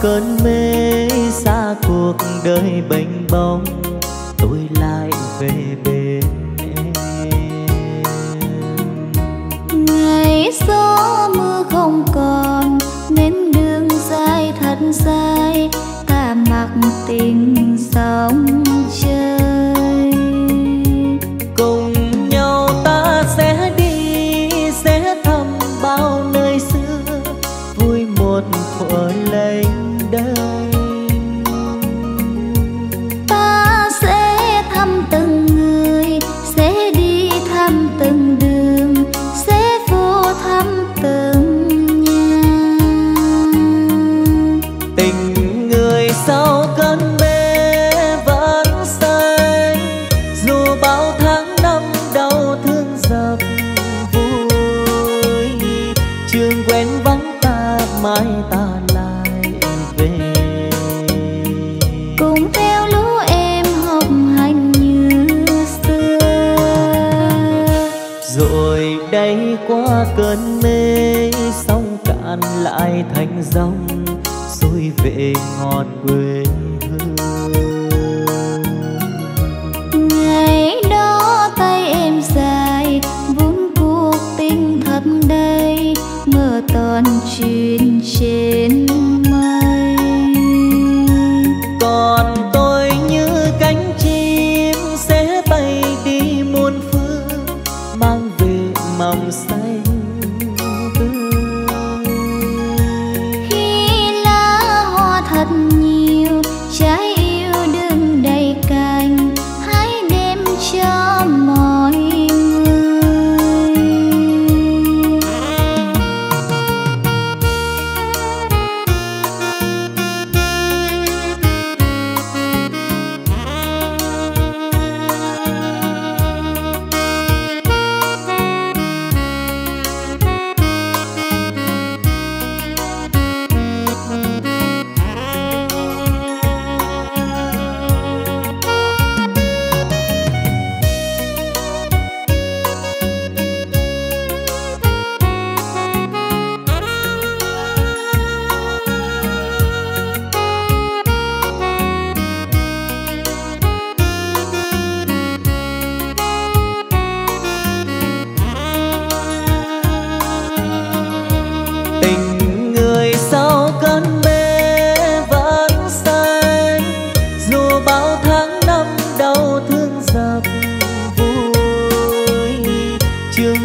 cơn mê xa cuộc đời bênh bông anh dòng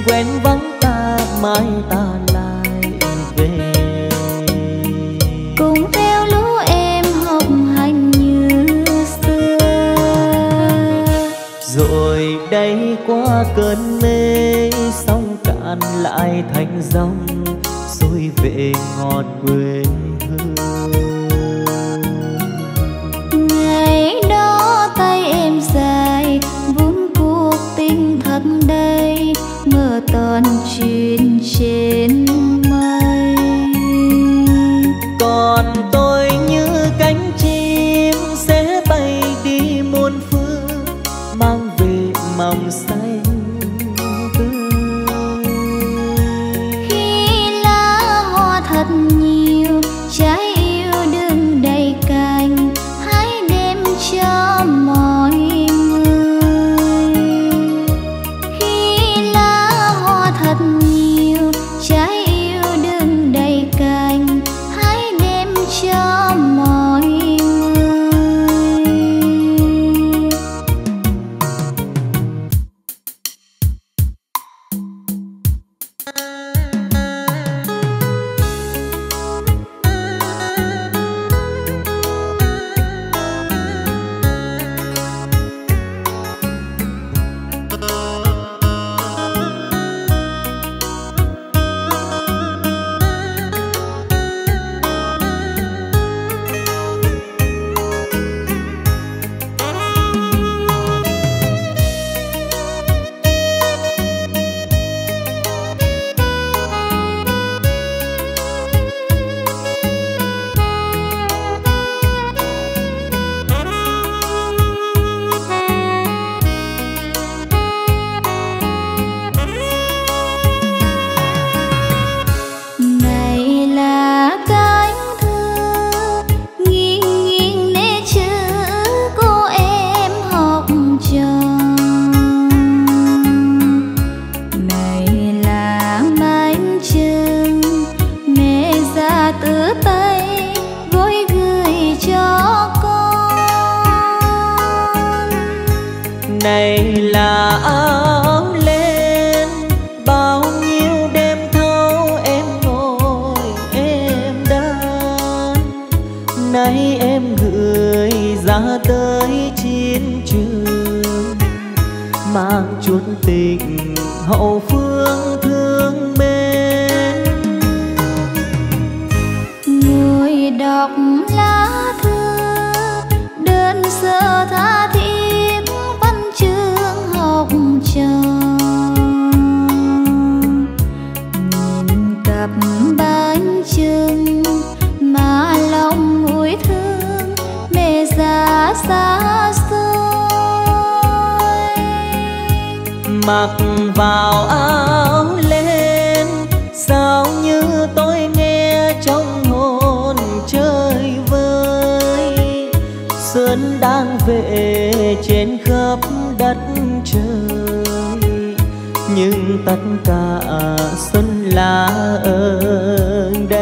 quen vắng ta mai ta lại về. Cùng theo lũ em học hành như xưa. Rồi đây qua cơn mê sông cạn lại thành dòng rồi về ngọt quên. tất cả xuân lá ơn đây.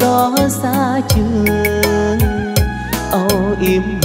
gió xa trường âu im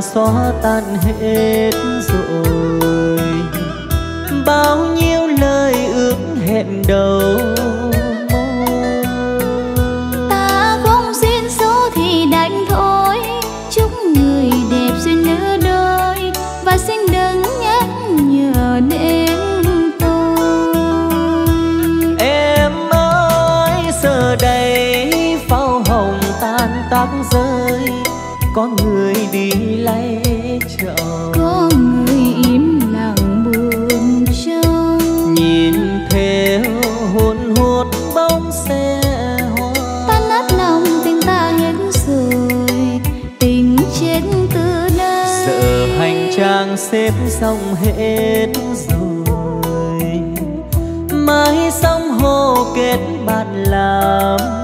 xóa tan hết rồi. Bao nhiêu lời ước hẹn đầu có người im lặng buồn chót nhìn theo hôn hốt bóng xe hoa. Tan nát lòng tình ta hết rồi. Tình trên từ đây sợ hành trang xếp xong hết rồi. Mai xong hồ kết bạn làm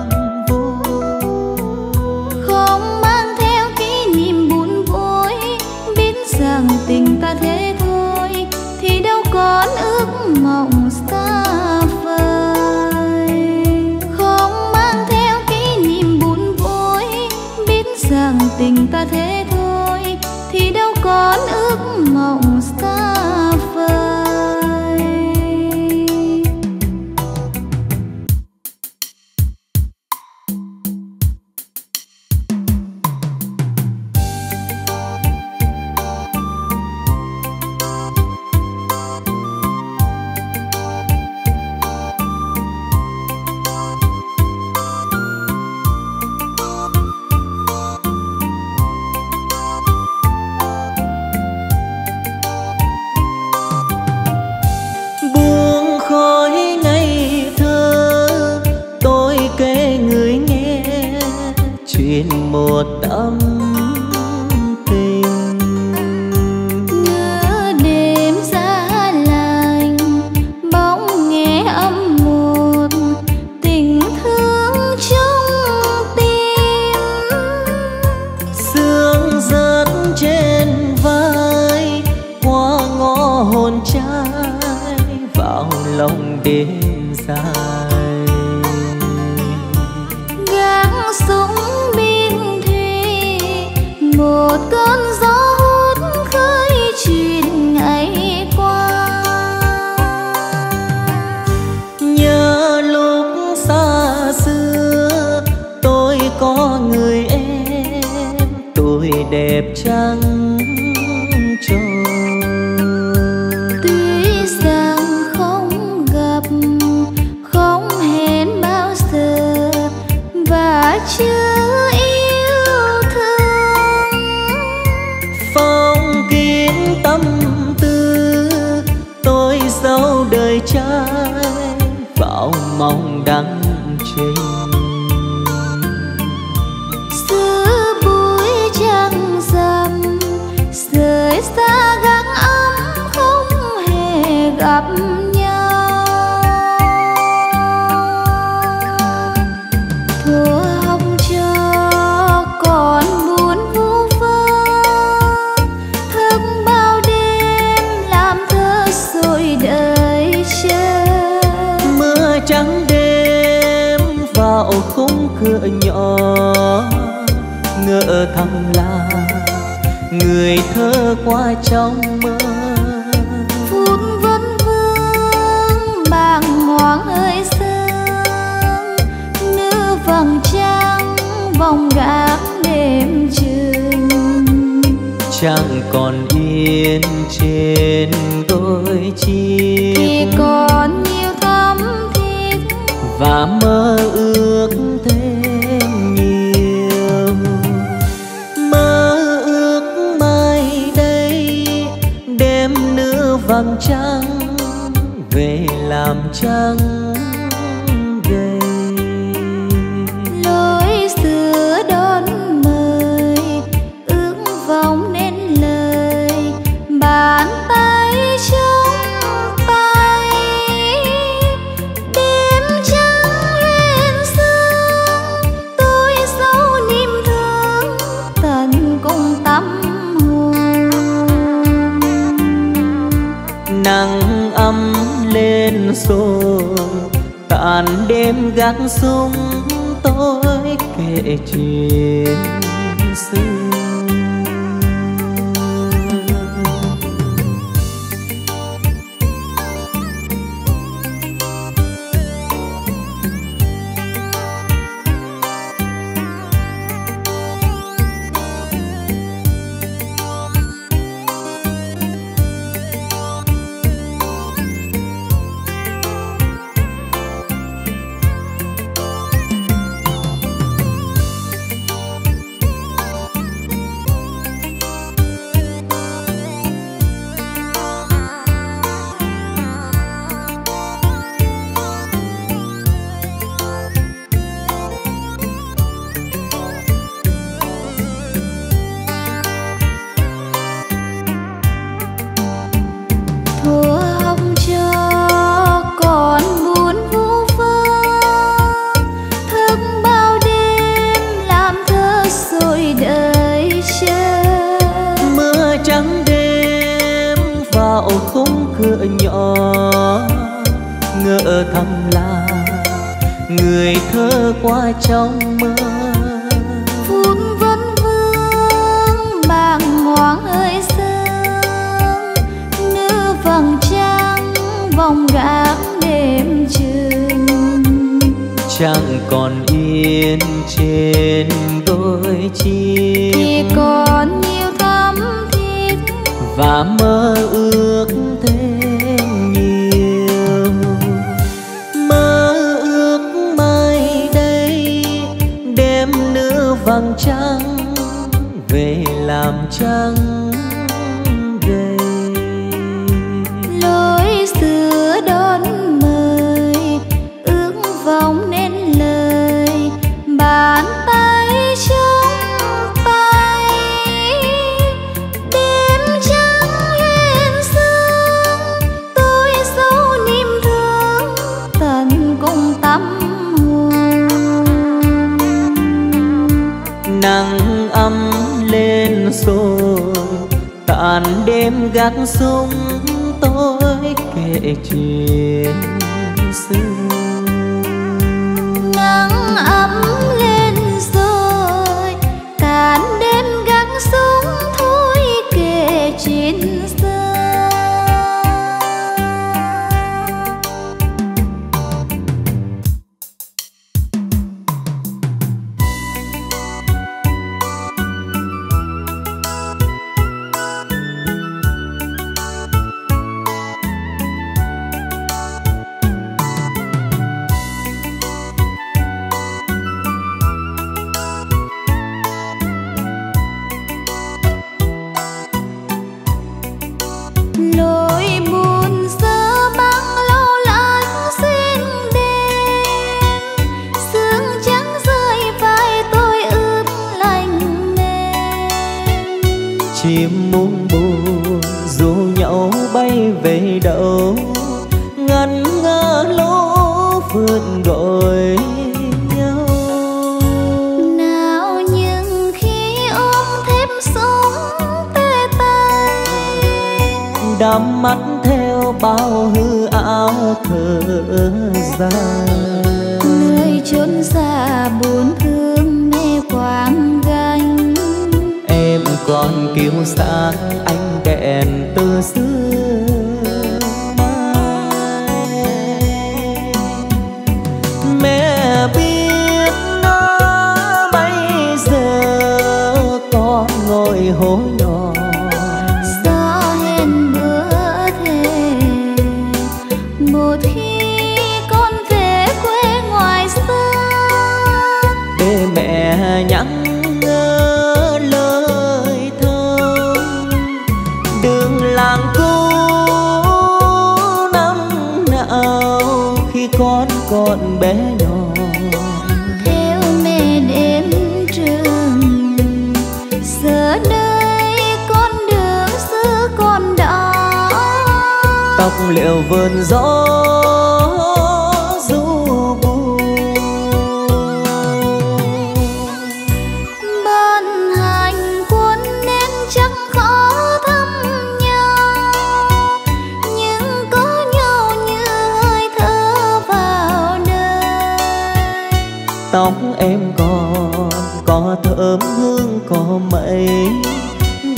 em còn có thơm hương có mây.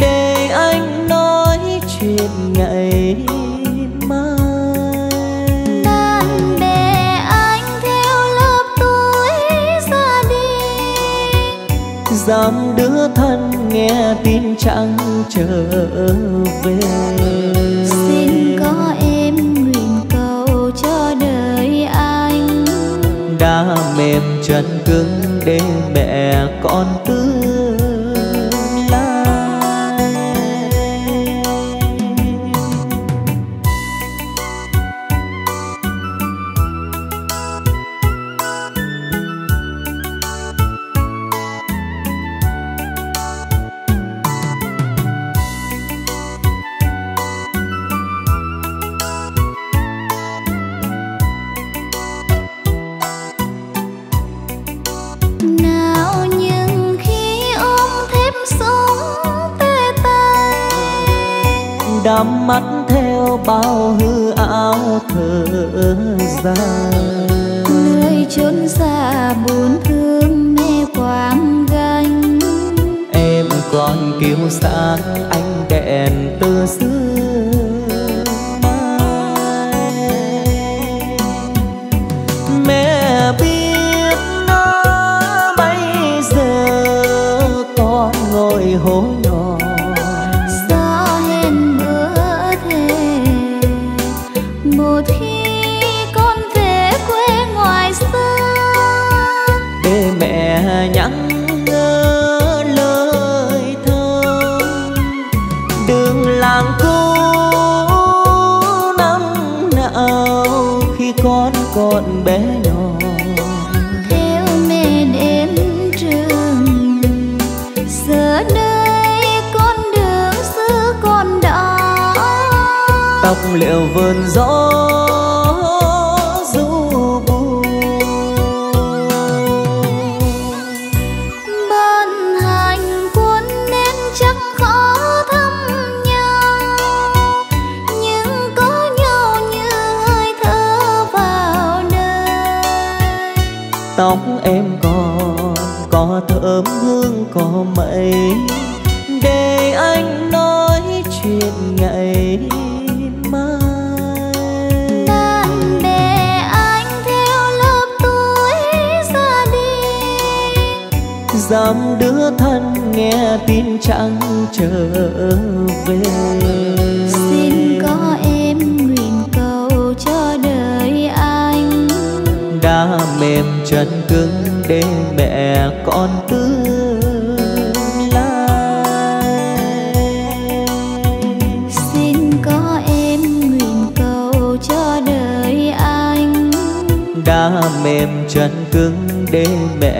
Để anh nói chuyện ngày dám đứa thân nghe tin chẳng trở về? Cưng để mẹ con tươi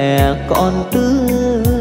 mẹ con tương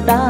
xưa đã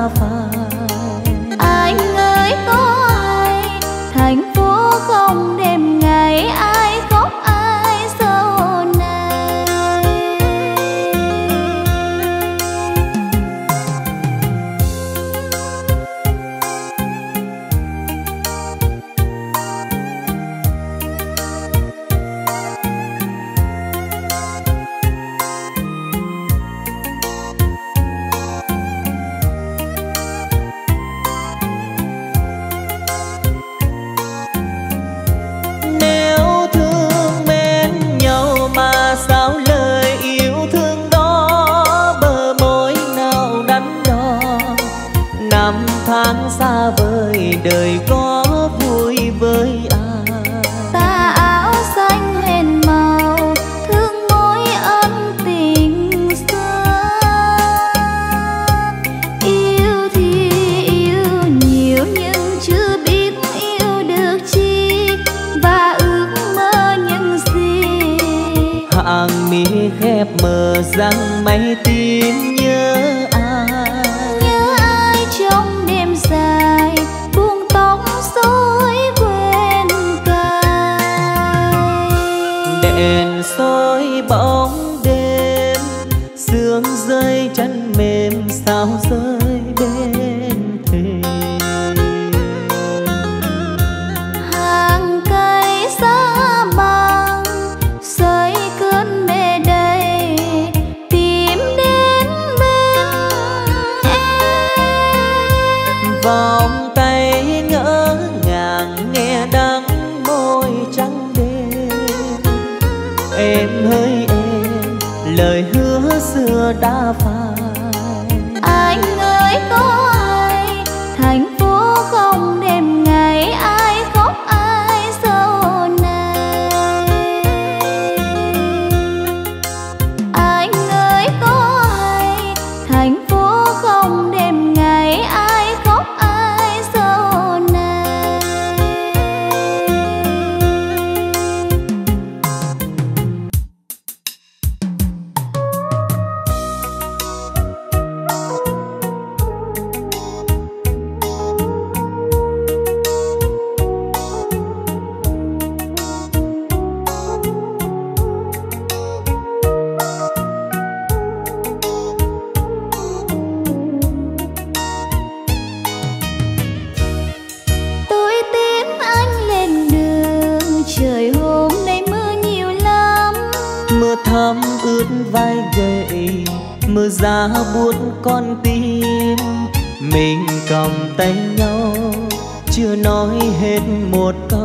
một câu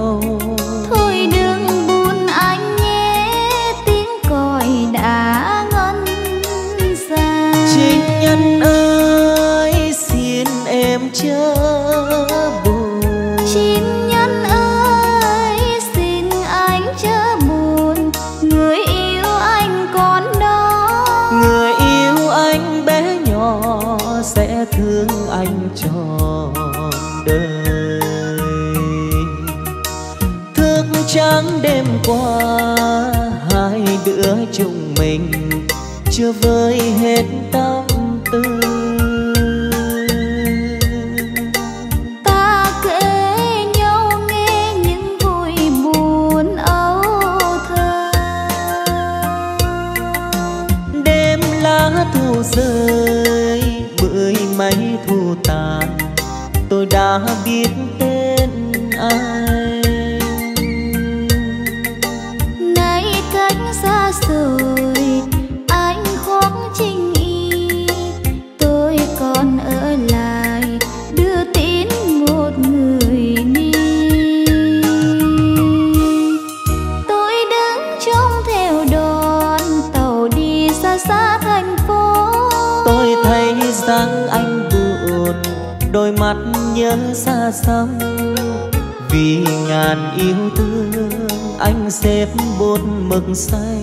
qua hai đứa chúng mình chưa vơi hết xếp bột mực xanh.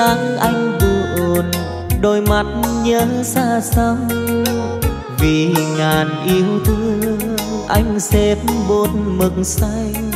sáng anh buồn, đôi mắt nhớ xa xăm. Vì ngàn yêu thương, anh xếp bột mực xanh.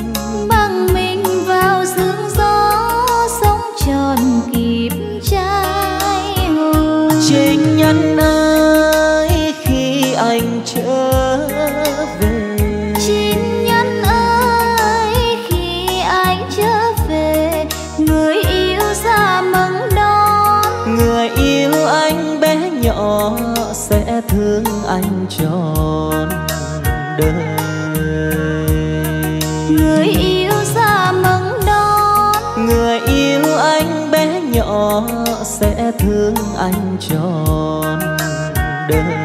sẽ thương anh tròn đời.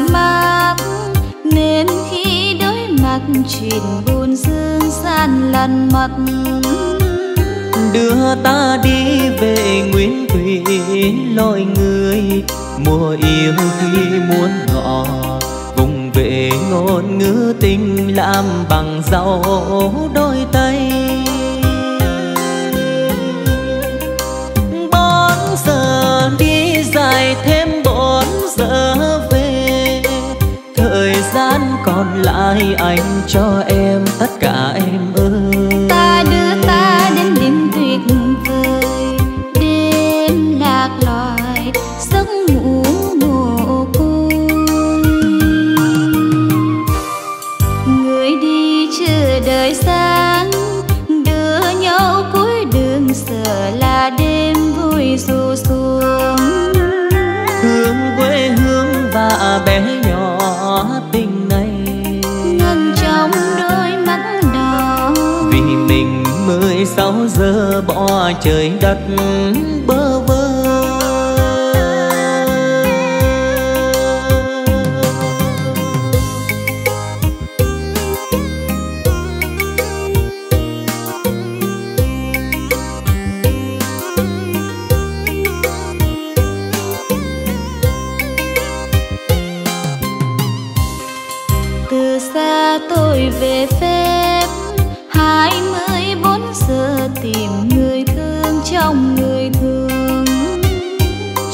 lạ nên khi đối mặt chuyện buồn dương gian lăn mặt đưa ta đi về nguyên thủy loài người, mùa yêu khi muốn ngọ. Vùng về ngôn ngữ tình làm bằng rau đôi tay. Bón giờ đi dài thêm bón giờ về còn lại anh cho em tất cả em trời đất.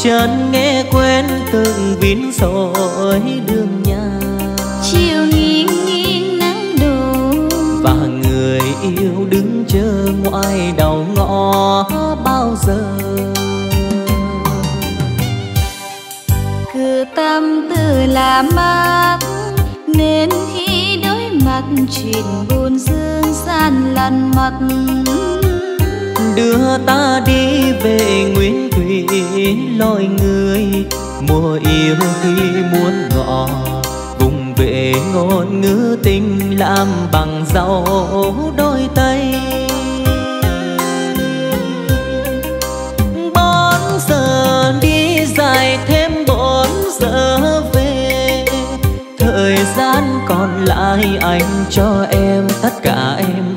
chân nghe quen từng vin sỏi đường nhà. Chiều nghiêng nghiêng nắng đổ. Và người yêu đứng chờ ngoài đầu ngõ bao giờ. Cứ tâm tư là mắc nên khi đối mặt chuyện buồn dương gian lăn mặt. Đưa ta đi về nguyên lôi người, mùa yêu khi muốn ngọ. Vùng về ngôn ngữ tình làm bằng rau đôi tay. Bốn giờ đi dài thêm bốn giờ về. Thời gian còn lại anh cho em tất cả em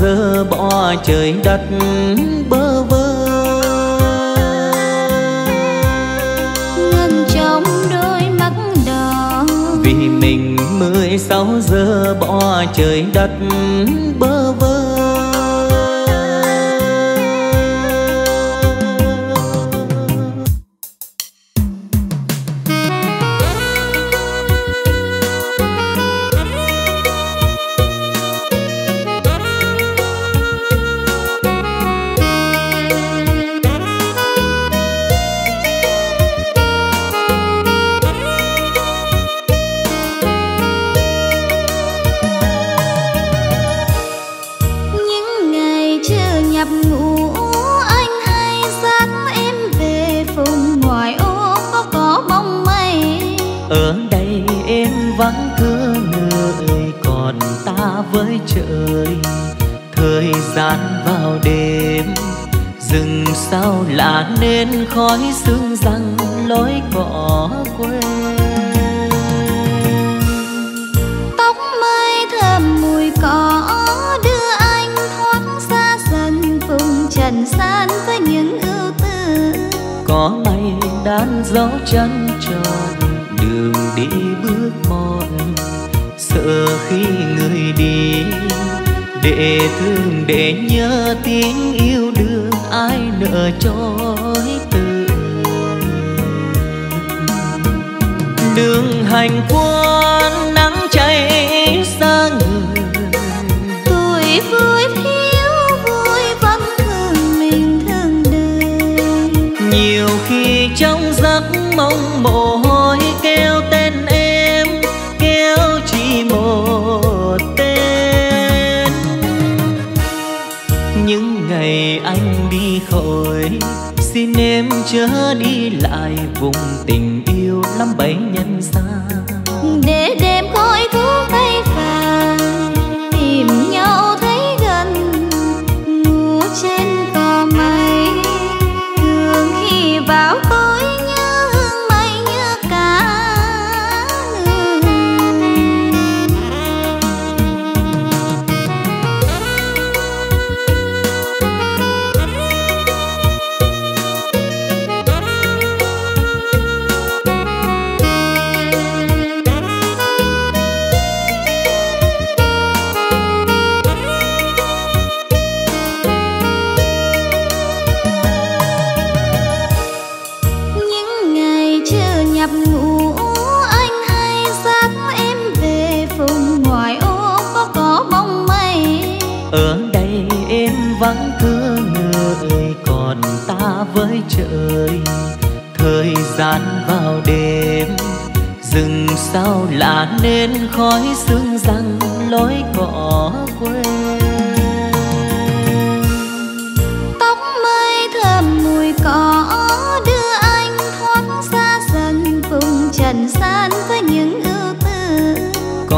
dơ bỏ trời đất bơ vơ. Ngân trong đôi mắt đỏ. Vì mình mười sáu giờ bỏ trời đất bơ vơ.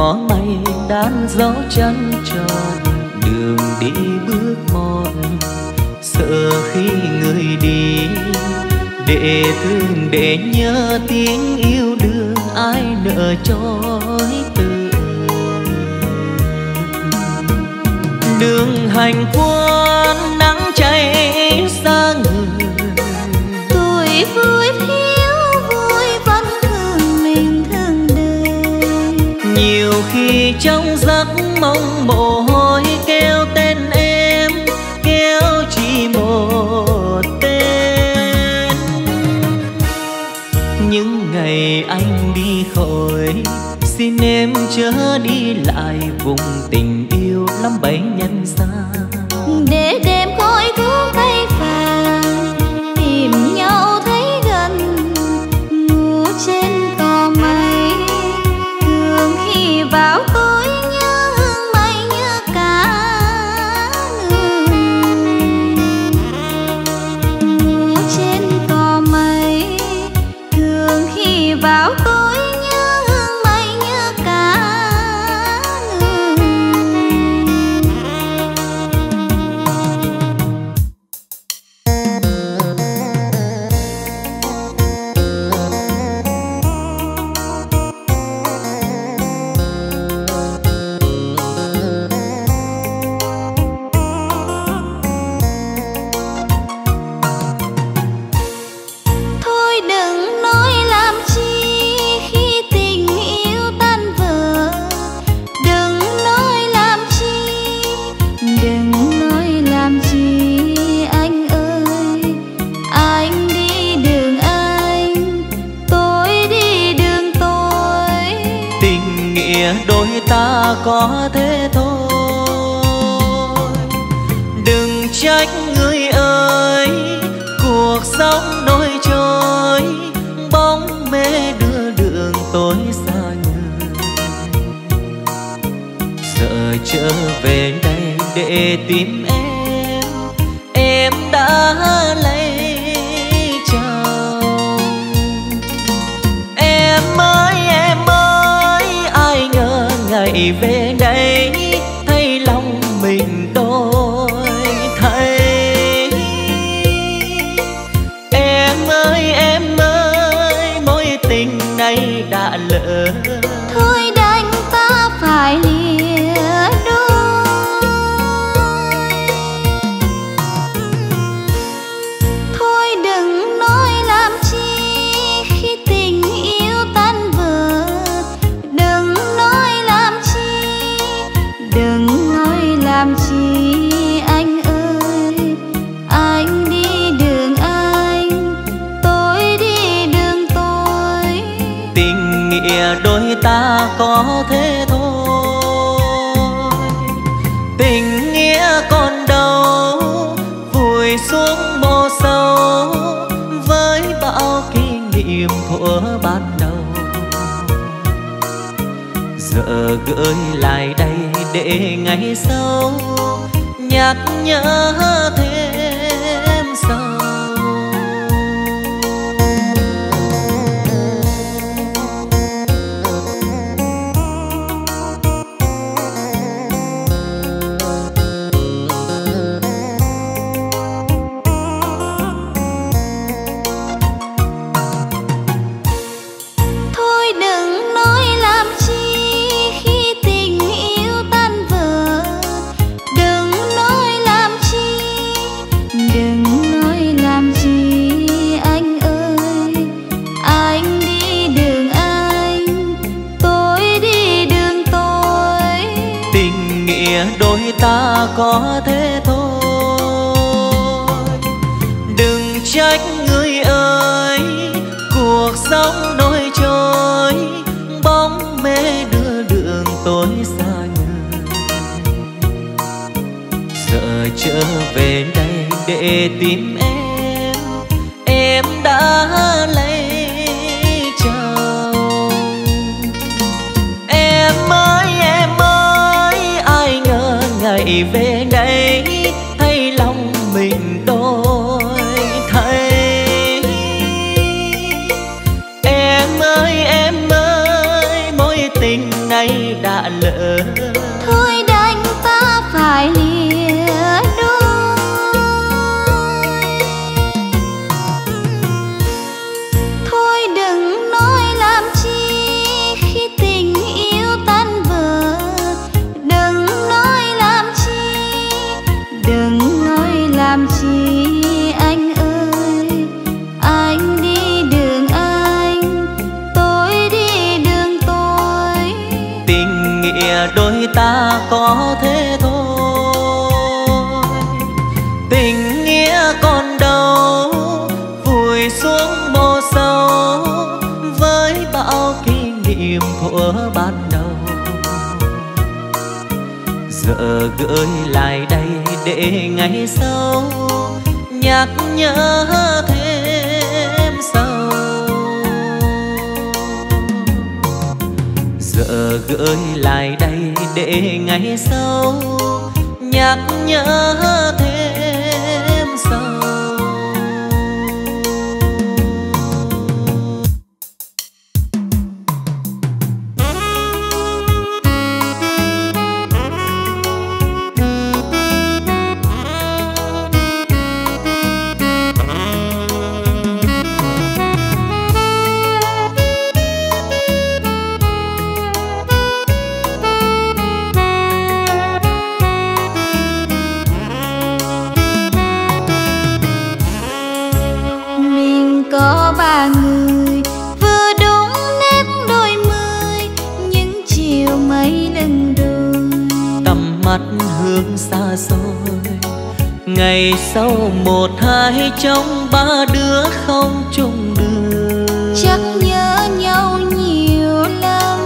ngó mây đan dấu chân tròn đường đi bước mòn. Sợ khi người đi, để thương, để nhớ tiếng yêu đương, ai nợ trói từ. Đường hành quân nào nhiều khi trong giấc mong mồ hôi kêu tên em, kêu chỉ một tên. Những ngày anh đi khỏi xin em chớ đi lại vùng tình yêu lắm bấy nhân gian. đôi ta có thế thôi. Tình nghĩa còn đâu, vùi xuống mô sâu với bao kỷ niệm thuở ban đầu. Giờ gửi lại đây để ngày sau nhắc nhớ thế để tìm có thế thôi. Tình nghĩa còn đâu, vùi xuống mô sâu với bao kỷ niệm thuở ban đầu. Giờ gửi lại đây để ngày sau nhắc nhớ thêm sâu. Giờ gửi lại đây để ngày sau nhắc nhớ thêm. Ngày sau một hai trong ba đứa không chung đường. Chắc nhớ nhau nhiều lắm.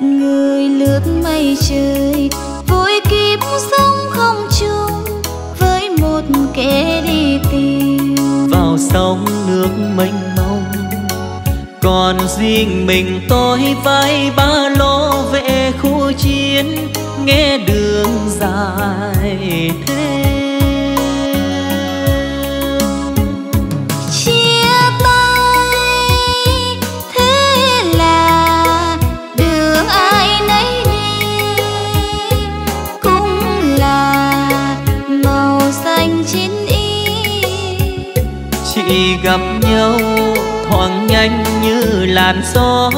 Người lướt mây trời vui kiếp sống không chung với một kẻ đi tìm. Vào sông nước mênh mông còn riêng mình tôi vai ba lô về khu chiến nghe đường dài thêm chia tay thế là đường ai nấy đi cũng là màu xanh chín y. Chỉ gặp nhau thoáng nhanh như làn gió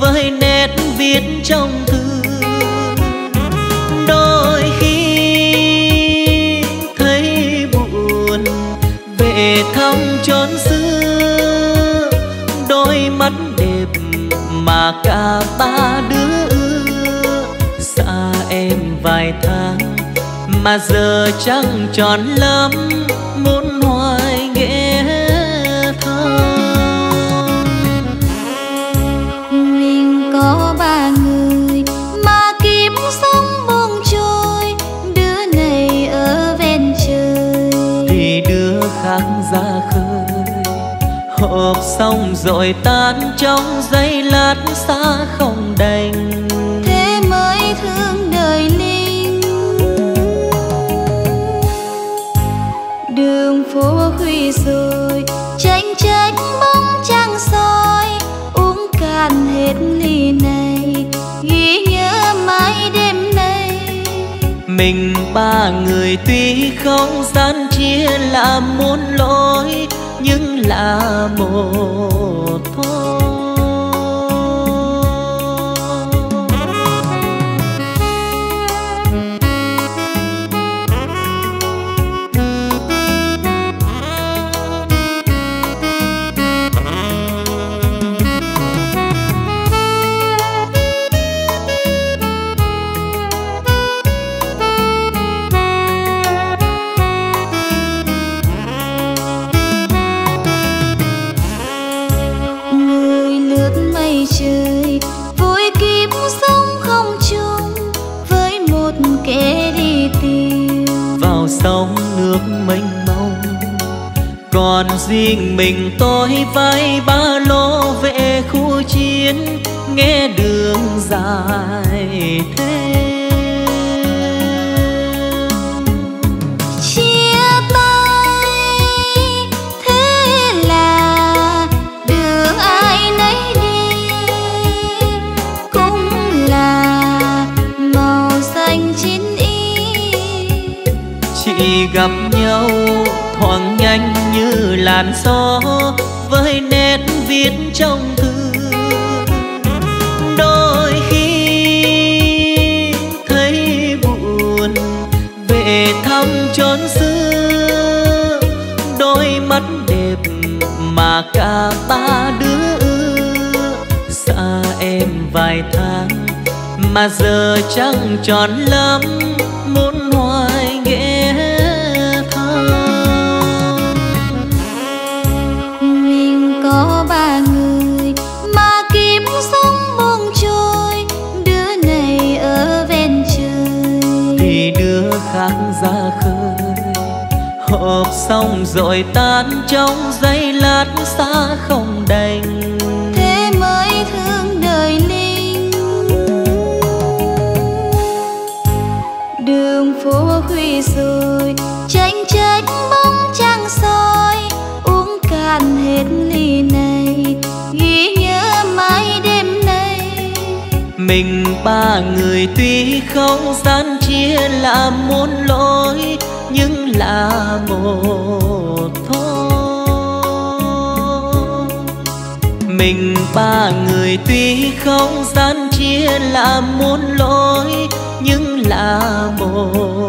với nét viết trong cả ba đứa xa em vài tháng mà giờ chẳng tròn lắm muốn hoài nghe thăm mình có ba người mà kiếp sống buông trôi đứa này ở ven trời. Thì đứa khác ra khơi hộp xong rồi tan trong giây mình ba người tuy không gian chia là muôn lối nhưng là một riêng mình tôi vai ba lô về khu chiến nghe đường dài thêm chia tay thế là đường làn gió với nét viết trong thư. Đôi khi thấy buồn về thăm chốn xưa đôi mắt đẹp mà cả ba đứa xa em vài tháng mà giờ chẳng tròn lắm. Rồi tan trong giây lát xa không đành. Thế mới thương đời linh. Đường phố khuya rồi tranh trách bóng trăng soi uống cạn hết ly này ghi nhớ mãi đêm nay. Mình ba người tuy không gian chia là muôn lối nhưng là một mình ba người tuy không gian chia là muôn lối nhưng là một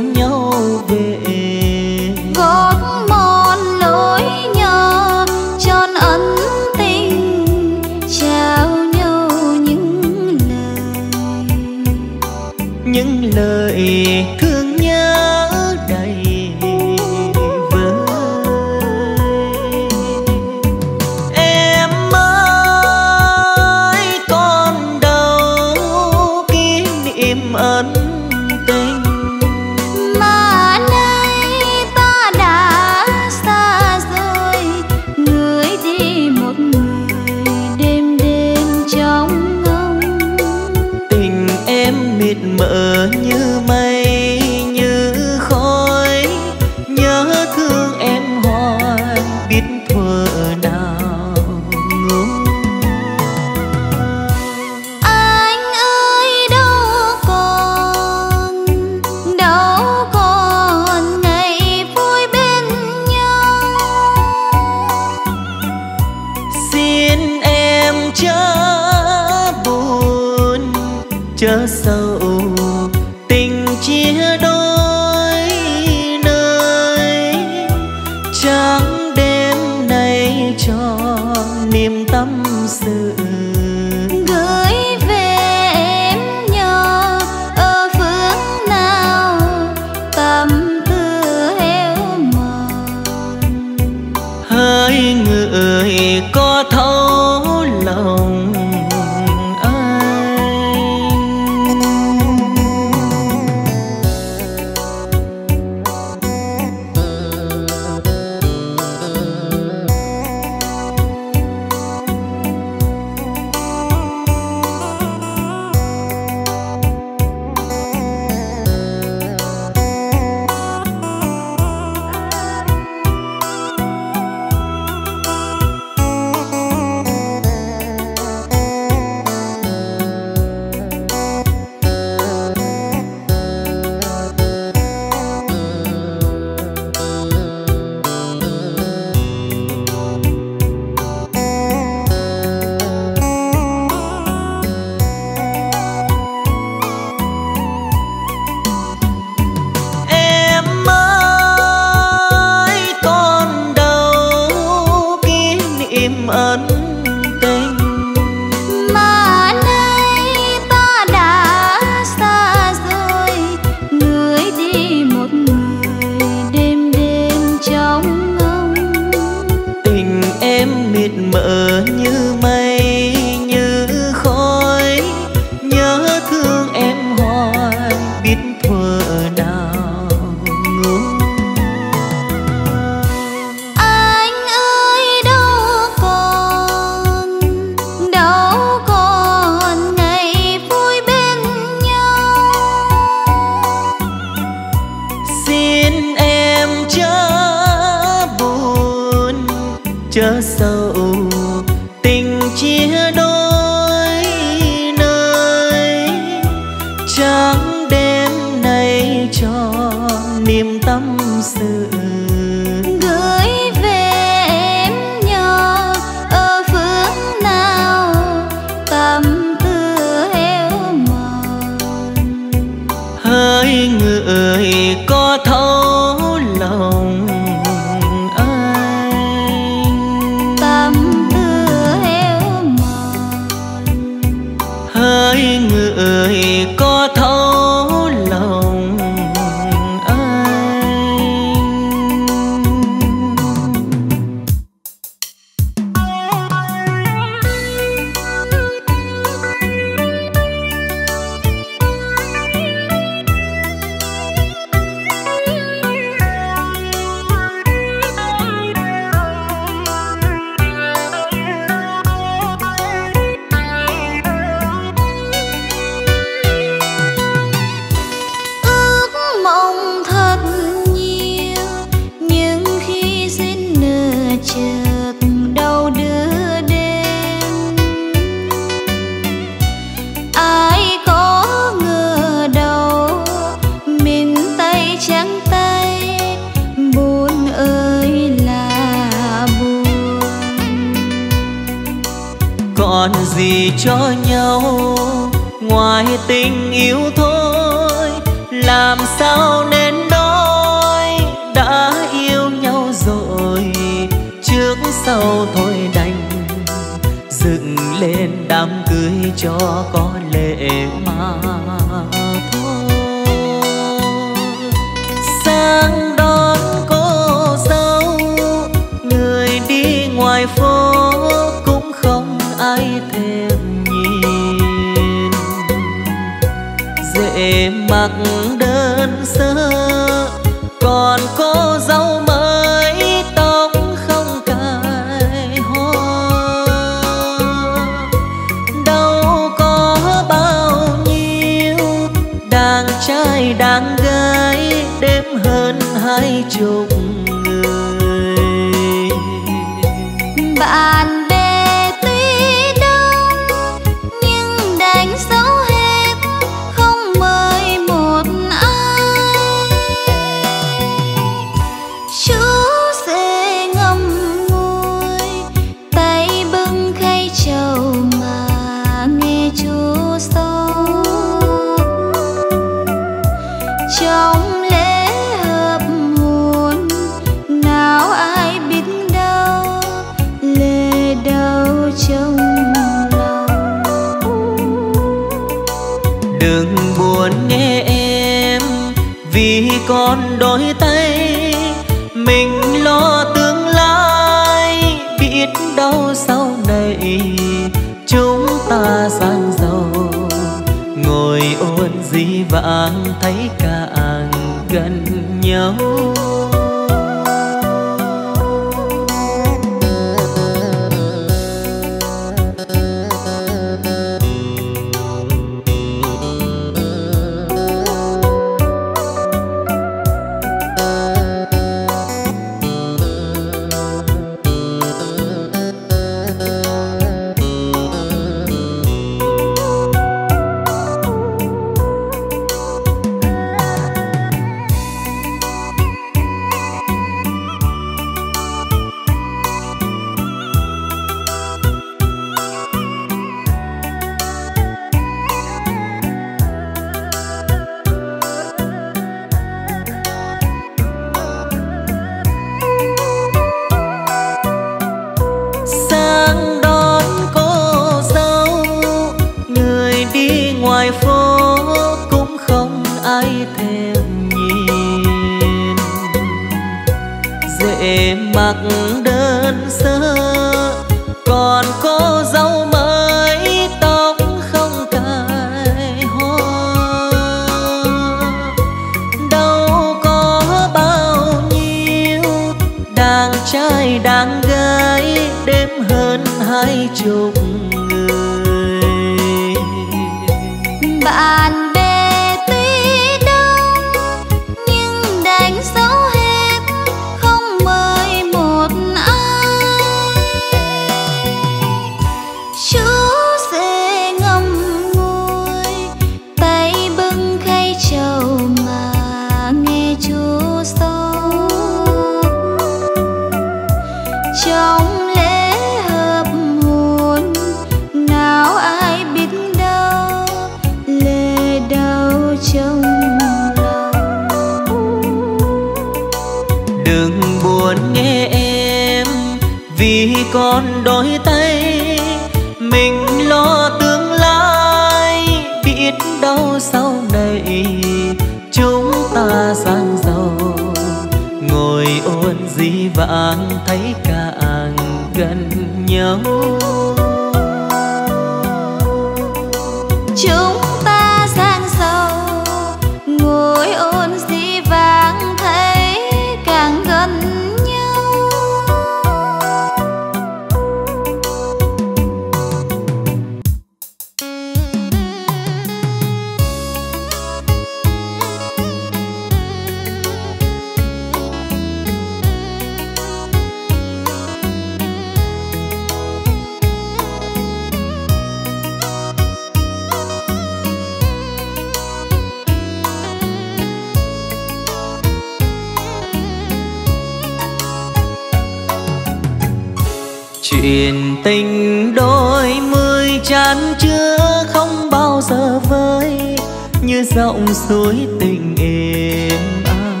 dối tình em ai?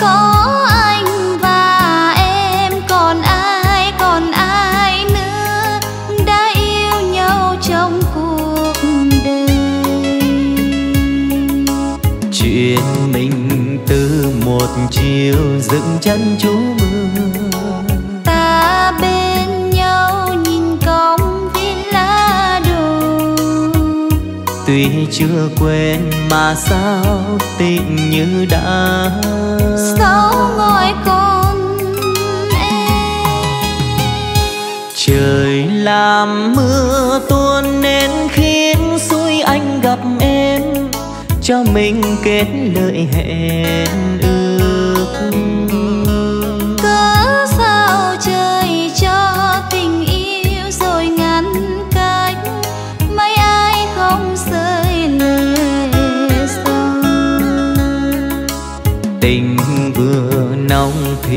Có anh và em còn ai còn ai nữa? Đã yêu nhau trong cuộc đời. Chuyện mình từ một chiều dựng chân chu chưa quên mà sao tình như đã. Sao gọi con em? Trời làm mưa tuôn nên khiến suối anh gặp em cho mình kết lời hẹn ước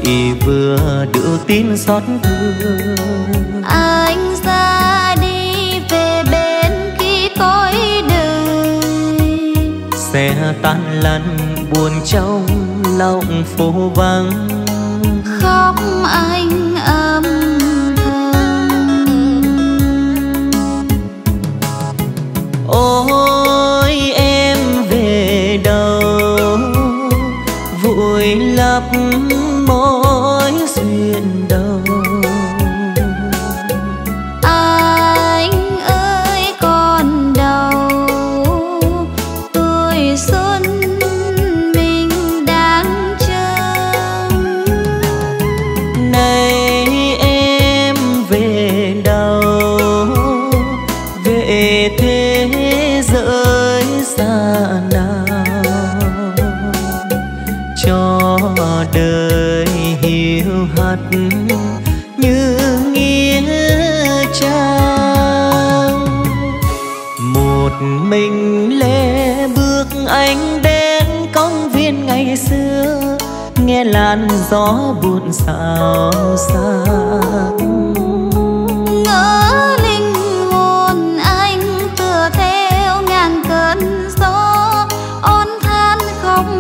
người vừa đưa tin xót thương anh ra đi về bên khi cõi đời xe tan lăn buồn trong lòng phố vắng.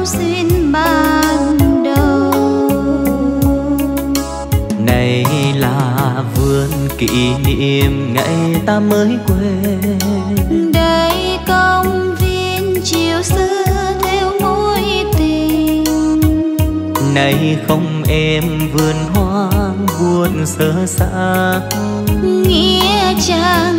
xin ban đầu. Này là vườn kỷ niệm ngày ta mới quên. Đây công viên chiều xưa theo mối tình. Này không em vườn hoang buồn sơ xa nghĩa trang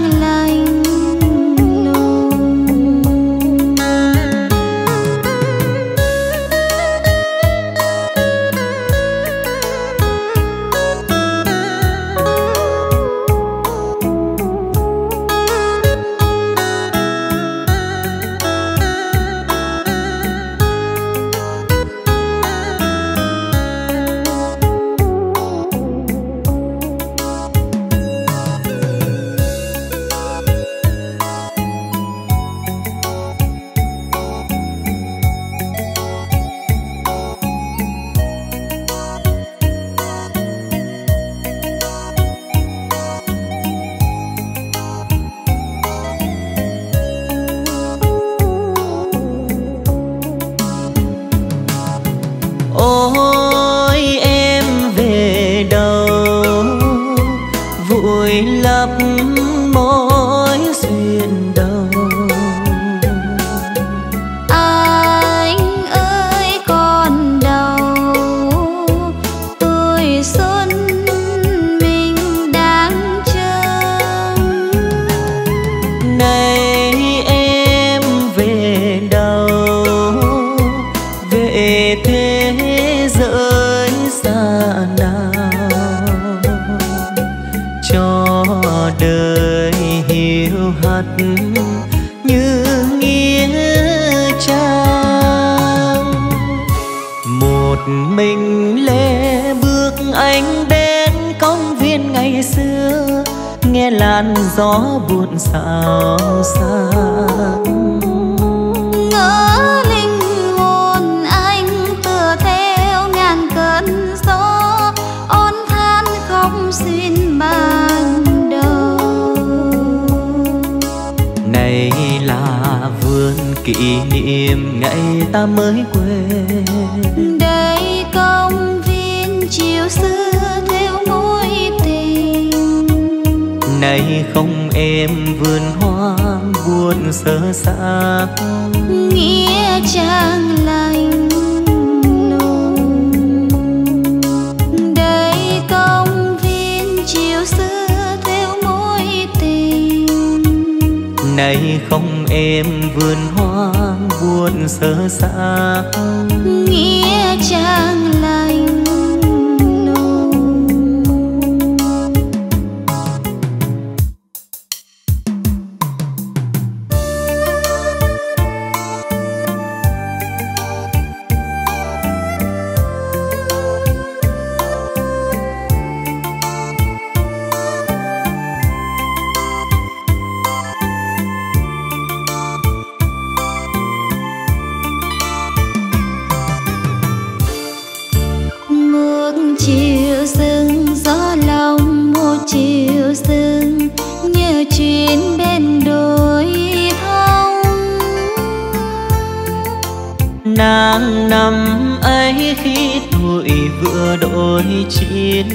chín,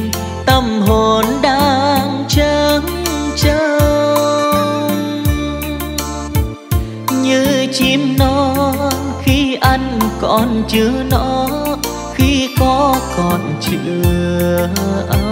tâm hồn đang trắng trong như chim non, khi ăn còn chưa nó khi có còn chưa ăn.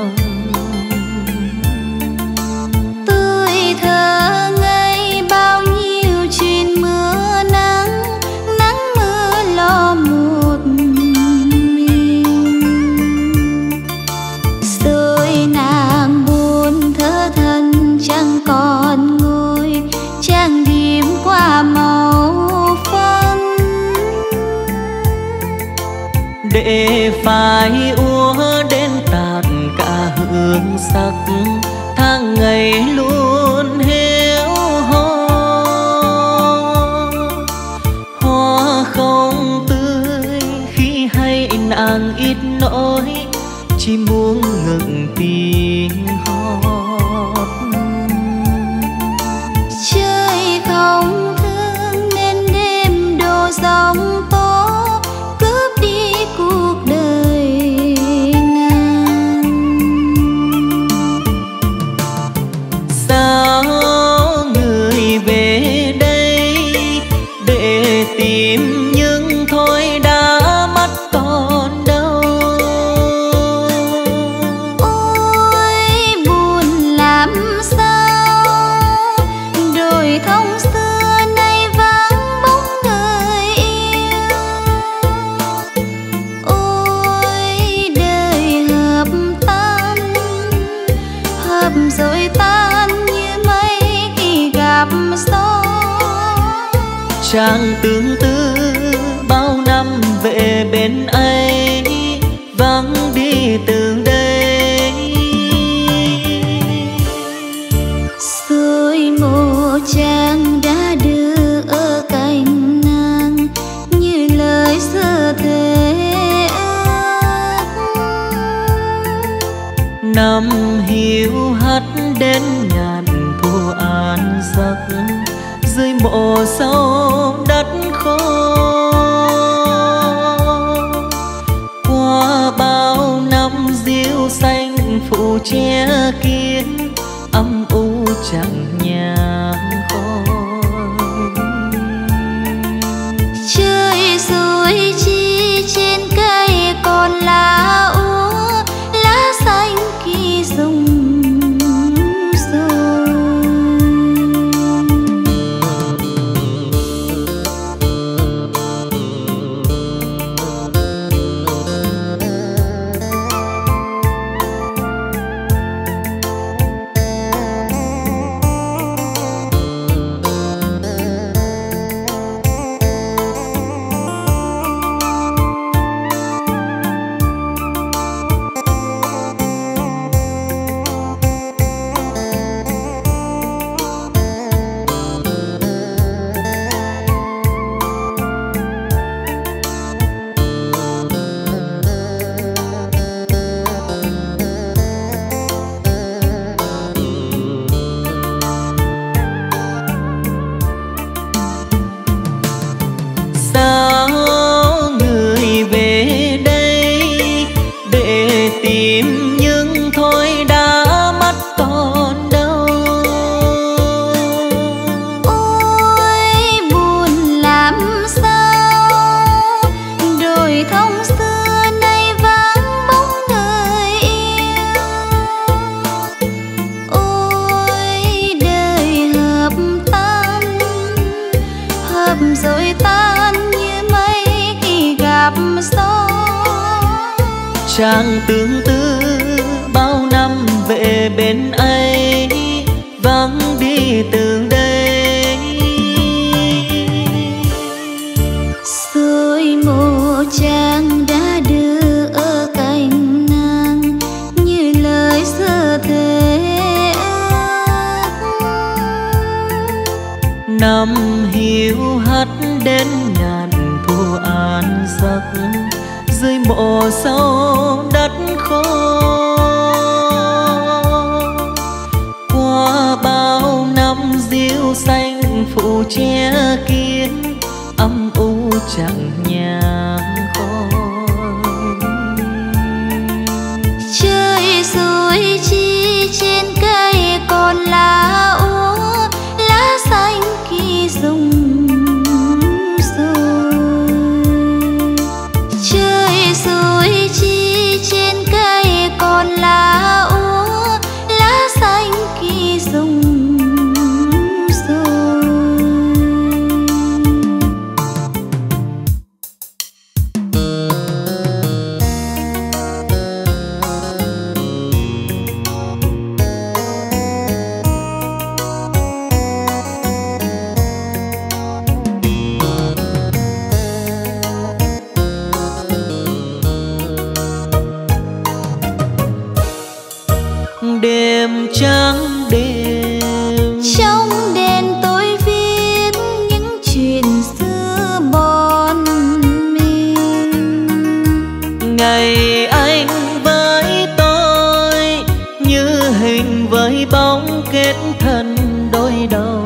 với bóng kết thân đôi đầu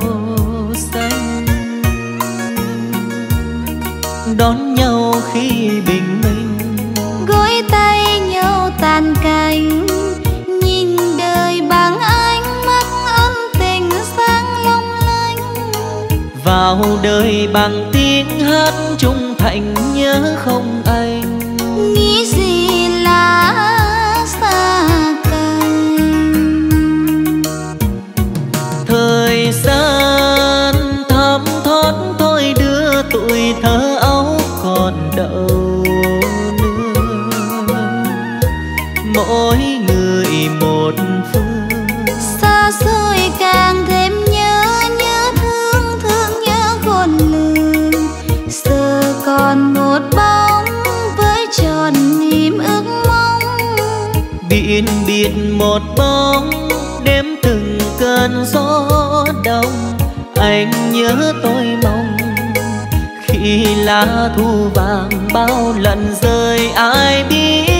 xanh. Đón nhau khi bình minh. Gối tay nhau tàn cành nhìn đời bằng ánh mắt ân tình sáng long lanh. Vào đời bằng tiếng hát chung thành nhớ không biển biệt một bóng đêm từng cơn gió đông. Anh nhớ tôi mong, khi lá thu vàng bao lần rơi, ai biết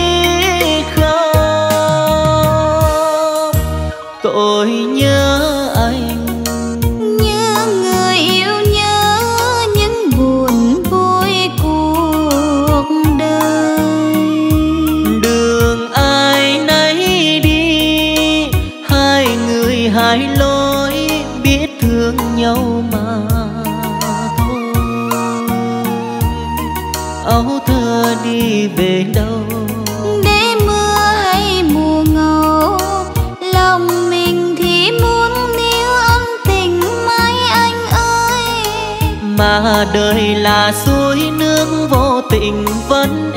đời là suối nước vô tình vẫn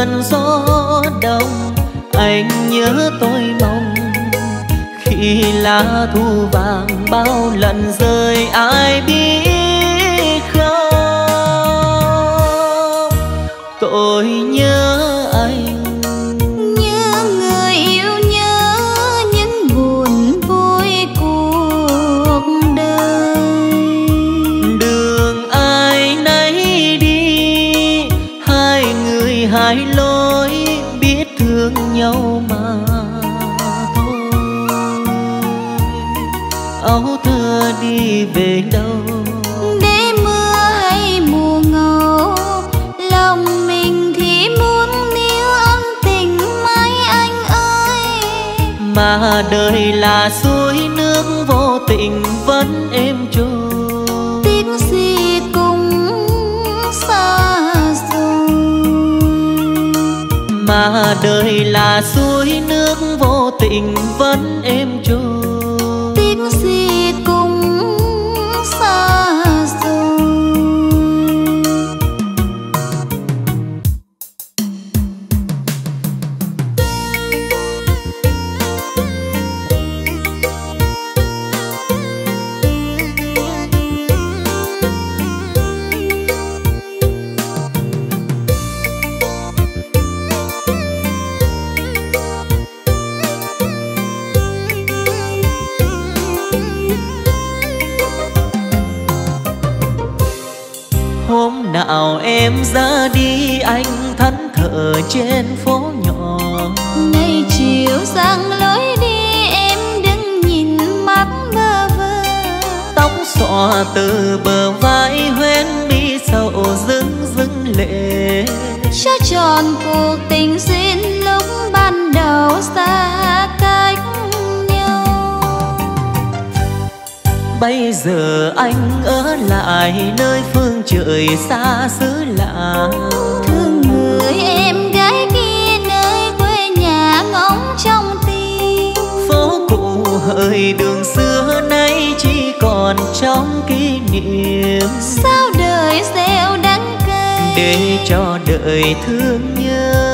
từng cơn gió đông, anh nhớ tôi mong. Khi lá thu vàng bao lần rơi, ai biết không? Tôi đời là suối nước vô tình vẫn êm trôi tiếc gì cũng xa rồi mà đời là suối nước vô tình vẫn êm trôi trên phố nhỏ. Ngày chiều sang lối đi em đứng nhìn mắt bơ vơ tóc xõa từ bờ vai huyên mi sầu dưng dưng lệ. Cho tròn cuộc tình duyên lúc ban đầu xa cách nhau. Bây giờ anh ở lại nơi phương trời xa xứ lạ. Hỡi đường xưa nay chỉ còn trong kỷ niệm. Sao đời gieo đắng cay? Để cho đời thương nhớ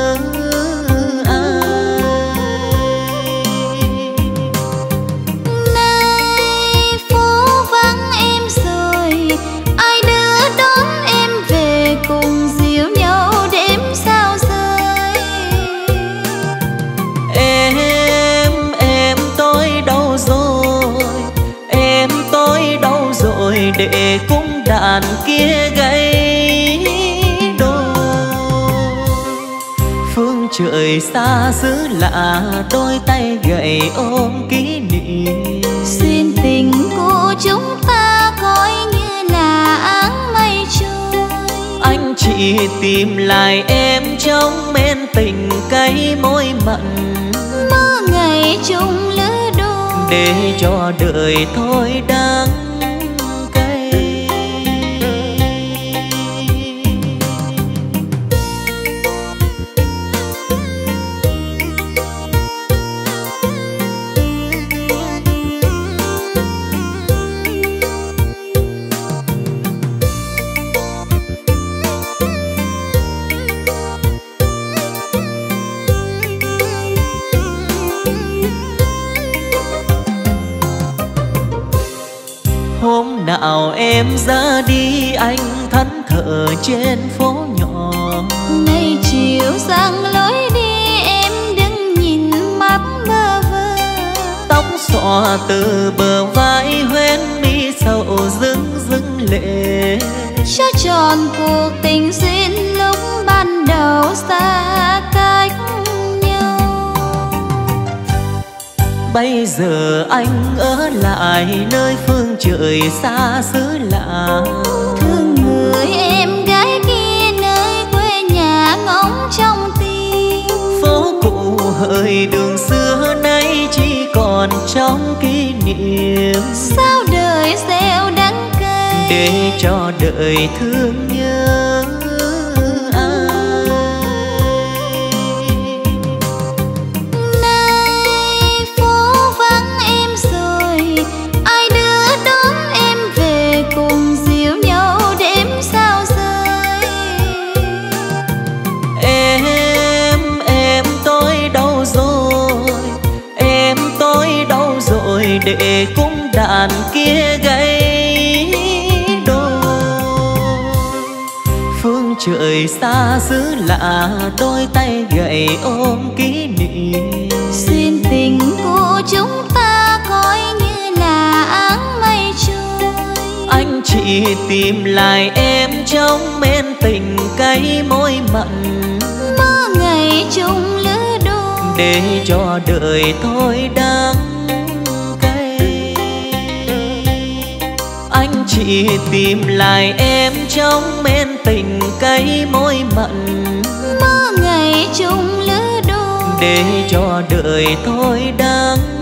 trời xa xứ lạ đôi tay gậy ôm kỷ niệm. Duyên tình của chúng ta coi như là áng mây trôi. Anh chỉ tìm lại em trong men tình cay môi mặn mơ ngày chung lứa đôi. Để cho đời thôi đắng em ra đi anh thẫn thờ trên phố nhỏ. Ngày chiều sang lối đi em đứng nhìn mắt bơ vơ. Tóc xõa từ bờ vai hoen mi sầu dưng dưng lệ. Cho tròn cuộc tình duyên lúc ban đầu xa cách bây giờ anh ở lại nơi phương trời xa xứ lạ. Thương người em gái kia nơi quê nhà ngóng trong tim. Phố cũ hỡi đường xưa nay chỉ còn trong kỷ niệm. Sao đời gieo đắng cay? Để cho đời thương nhớ trời xa xứ lạ đôi tay gậy ôm kỷ niệm. Duyên tình của chúng ta coi như là áng mây trôi. Anh chỉ tìm lại em trong men tình cay môi mặn. Mơ ngày chung lứa đôi. Để cho đời thôi anh chỉ tìm lại em trong men cay môi mặn mơ ngày chung lứa đôi để cho đời thôi đắng